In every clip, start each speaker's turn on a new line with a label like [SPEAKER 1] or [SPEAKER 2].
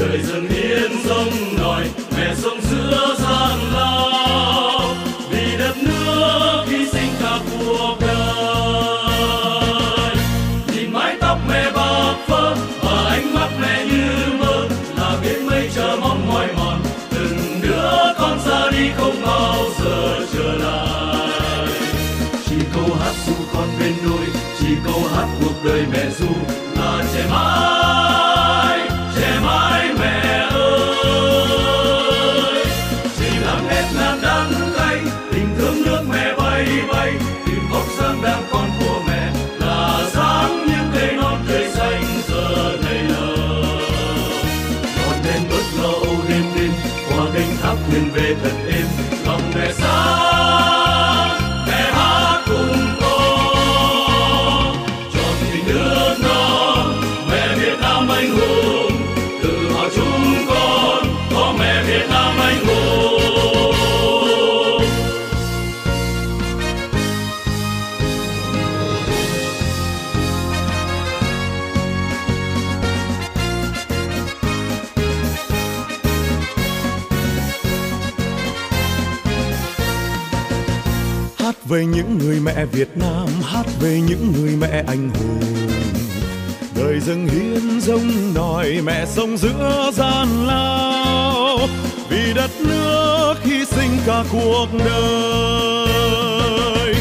[SPEAKER 1] đời dần yên sông nổi mẹ sông giữa gian lao. Vì đất nước hy sinh cả cuộc đời nhìn mái tóc mẹ bạc phơ và ánh mắt mẹ như mơ, là biết mây chờ mong mỏi mòn. Từng đứa con ra đi không bao giờ trở lại. Chỉ câu hát du con bên núi, chỉ câu hát cuộc đời mẹ ru. Treten
[SPEAKER 2] in về những người mẹ Việt Nam, hát về những người mẹ anh hùng. Đời dâng hiến dông nòi mẹ sống giữa gian lao. Vì đất nước hy sinh cả cuộc đời.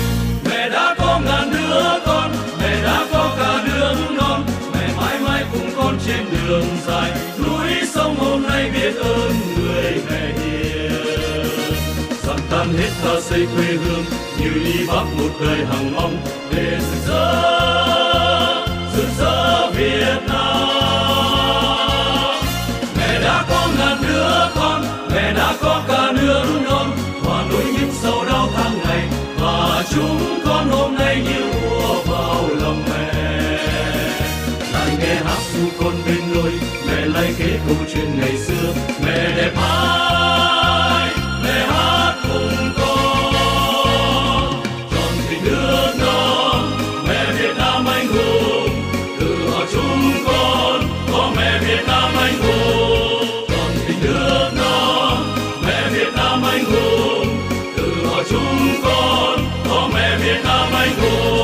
[SPEAKER 1] Mẹ đã có ngàn đứa con, mẹ đã có cả đứa non. Mẹ mãi mãi cùng con trên đường dài. Núi sông hôm nay biết ơn người mẹ hiền. Dặn tan hết ta xây quê hương như ly bắc một đời hằng mong để rực rỡ rực rỡ Việt Nam. Mẹ đã có ngàn đứa con, mẹ đã có cả nước non. Hòa nỗi những sầu đau tháng ngày và chúng con hôm nay như ùa vào lòng mẹ. Lại nghe hát du con bên nôi mẹ lại kể câu chuyện ngày xưa. Mẹ đẹp mãi Nam anh